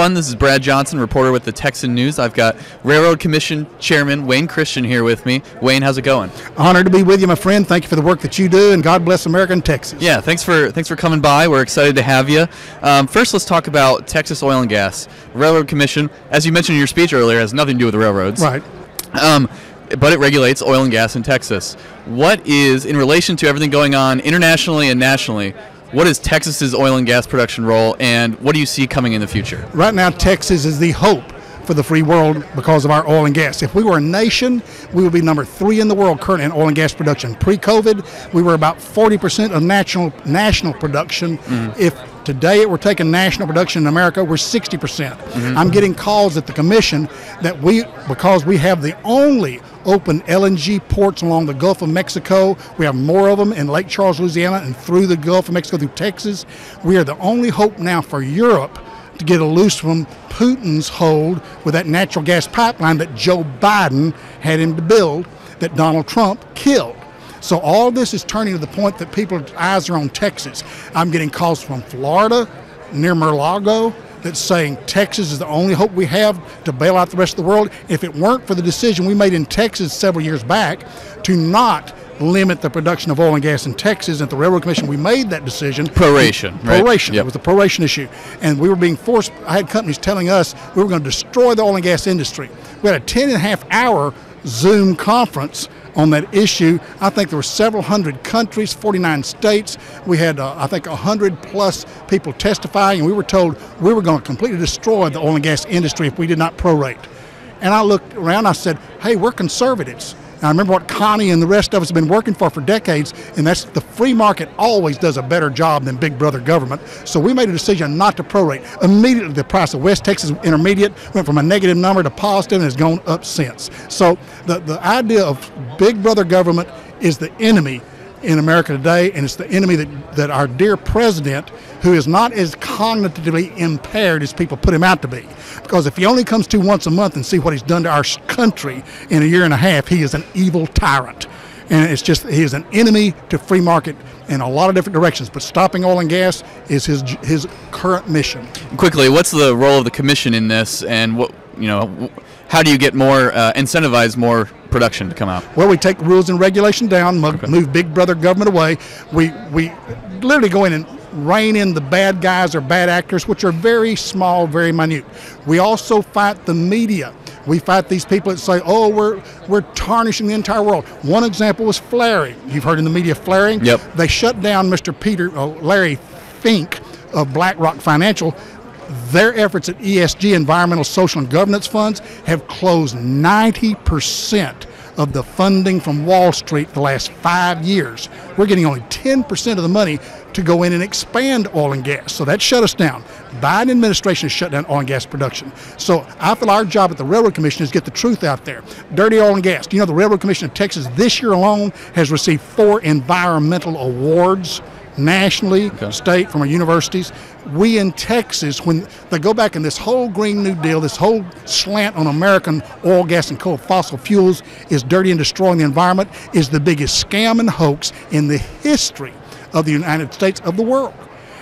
everyone. This is Brad Johnson, reporter with the Texan News. I've got Railroad Commission Chairman Wayne Christian here with me. Wayne, how's it going? Honored to be with you, my friend. Thank you for the work that you do, and God bless America and Texas. Yeah, thanks for thanks for coming by. We're excited to have you. Um, first, let's talk about Texas Oil and Gas Railroad Commission. As you mentioned in your speech earlier, has nothing to do with the railroads. Right. Um, but it regulates oil and gas in Texas. What is, in relation to everything going on internationally and nationally, what is Texas's oil and gas production role, and what do you see coming in the future? Right now, Texas is the hope for the free world because of our oil and gas. If we were a nation, we would be number three in the world currently in oil and gas production. Pre-COVID, we were about 40% of national national production. Mm-hmm. If today were taking national production in America, we're 60%. percent mm-hmm. I'm getting calls at the commission that we, because we have the only open LNG ports along the Gulf of Mexico. We have more of them in Lake Charles, Louisiana, and through the Gulf of Mexico through Texas. We are the only hope now for Europe to get a loose from Putin's hold with that natural gas pipeline that Joe Biden had him to build that Donald Trump killed. So all this is turning to the point that people's eyes are on Texas. I'm getting calls from Florida, near Mar-a-Lago, that's saying Texas is the only hope we have to bail out the rest of the world. If it weren't for the decision we made in Texas several years back to not limit the production of oil and gas in Texas, at the Railroad Commission, we made that decision. Proration, right? Proration. Yep. It was a proration issue. And we were being forced, I had companies telling us we were going to destroy the oil and gas industry. We had a 10 and a half hour Zoom conference on that issue. I think there were several hundred countries, 49 states. We had, uh, I think, 100 plus people testifying, and we were told we were going to completely destroy the oil and gas industry if we did not prorate. And I looked around, I said, hey, we're conservatives. And I remember what Connie and the rest of us have been working for for decades, and that's the free market always does a better job than big brother government. So we made a decision not to prorate. Immediately, the price of West Texas Intermediate went from a negative number to positive and has gone up since. So the, the idea of big brother government is the enemy in America today, and it's the enemy that, that our dear president, who is not as cognitively impaired as people put him out to be. Because if he only comes to once a month and see what he's done to our country in a year and a half, he is an evil tyrant. And it's just, he is an enemy to free market in a lot of different directions. But stopping oil and gas is his, his current mission. Quickly, what's the role of the commission in this, and what you know, how do you get more uh, more production to come out? Well, we take rules and regulation down, mo- move big brother government away. We we literally go in and rein in the bad guys or bad actors, which are very small, very minute. We also fight the media. We fight these people that say, "Oh, we're we're tarnishing the entire world." One example was flaring. You've heard in the media flaring. Yep. They shut down Mr. Peter uh, Larry Fink of BlackRock Financial. Their efforts at ESG, environmental, social, and governance funds, have closed 90% of the funding from Wall Street the last five years. We're getting only 10% of the money to go in and expand oil and gas. So that shut us down. Biden administration shut down oil and gas production. So I feel our job at the Railroad Commission is get the truth out there. Dirty oil and gas. Do you know the Railroad Commission of Texas this year alone has received four environmental awards? Nationally, uh, state, from our universities. We in Texas, when they go back in this whole Green New Deal, this whole slant on American oil, gas, and coal, fossil fuels is dirty and destroying the environment, is the biggest scam and hoax in the history of the United States of the world.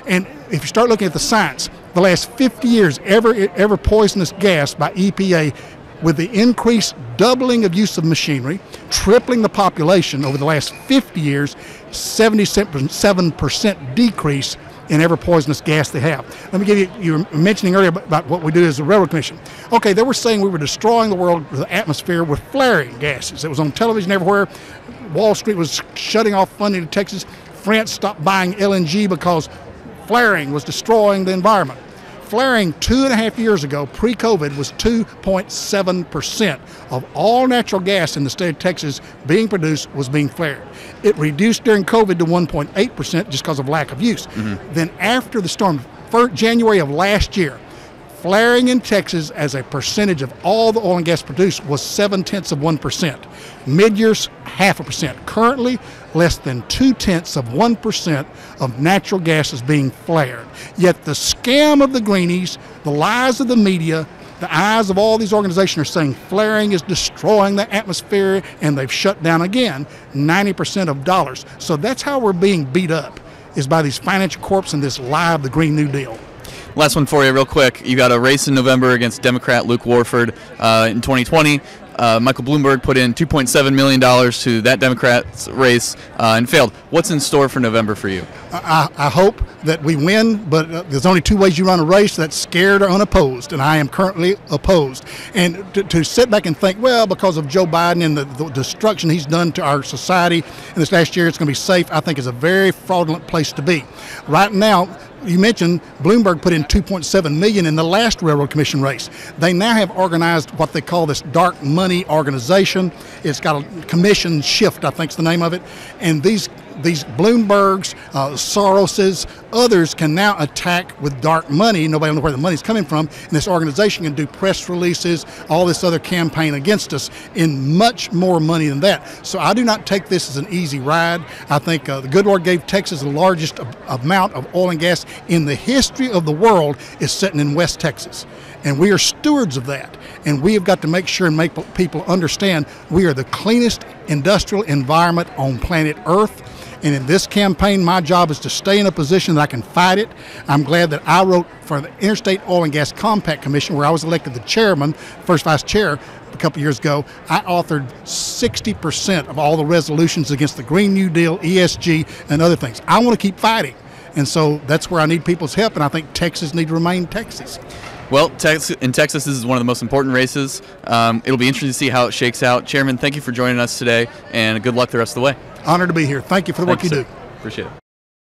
And if you start looking at the science, the last 50 years, ever ever poisonous gas by EPA with the increased doubling of use of machinery, tripling the population over the last 50 years, 77% decrease in ever poisonous gas they have. Let me give you, you were mentioning earlier about, about what we do as the Railroad Commission. Okay, they were saying we were destroying the world, the atmosphere with flaring gases. It was on television everywhere. Wall Street was shutting off funding to Texas. France stopped buying LNG because flaring was destroying the environment. Flaring two and a half years ago, pre COVID, was 2.7% of all natural gas in the state of Texas being produced was being flared. It reduced during COVID to 1.8% just because of lack of use. Mm-hmm. Then, after the storm, January of last year, Flaring in Texas as a percentage of all the oil and gas produced was seven tenths of 1%. Mid years, half a percent. Currently, less than two tenths of 1% of natural gas is being flared. Yet the scam of the greenies, the lies of the media, the eyes of all these organizations are saying flaring is destroying the atmosphere and they've shut down again 90% of dollars. So that's how we're being beat up, is by these financial corps and this lie of the Green New Deal. Last one for you, real quick. You got a race in November against Democrat Luke Warford uh, in 2020. Uh, Michael Bloomberg put in 2.7 million dollars to that Democrat's race uh, and failed. What's in store for November for you? I, I hope that we win, but uh, there's only two ways you run a race: that's scared or unopposed, and I am currently opposed. And to, to sit back and think, well, because of Joe Biden and the, the destruction he's done to our society in this last year, it's going to be safe. I think is a very fraudulent place to be. Right now, you mentioned Bloomberg put in 2.7 million in the last railroad commission race. They now have organized what they call this dark money organization. It's got a commission shift, I think is the name of it, and these these Bloombergs, uh, Soroses, others can now attack with dark money. Nobody knows where the money's coming from. And this organization can do press releases, all this other campaign against us in much more money than that. So I do not take this as an easy ride. I think uh, the good Lord gave Texas the largest amount of oil and gas in the history of the world is sitting in West Texas. And we are stewards of that. And we have got to make sure and make people understand we are the cleanest industrial environment on planet Earth. And in this campaign, my job is to stay in a position that I can fight it. I'm glad that I wrote for the Interstate Oil and Gas Compact Commission, where I was elected the chairman, first vice chair, a couple years ago. I authored 60% of all the resolutions against the Green New Deal, ESG, and other things. I want to keep fighting. And so that's where I need people's help, and I think Texas need to remain Texas. Well, in Texas, this is one of the most important races. Um, it'll be interesting to see how it shakes out. Chairman, thank you for joining us today, and good luck the rest of the way. Honored to be here. Thank you for the Thank work you, sir. do. Appreciate it.